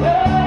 Yeah.